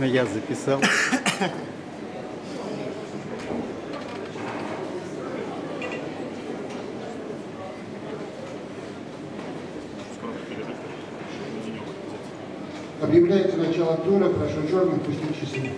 Точно я записал. Объявляется начало тура. Прошу черных пустить часы.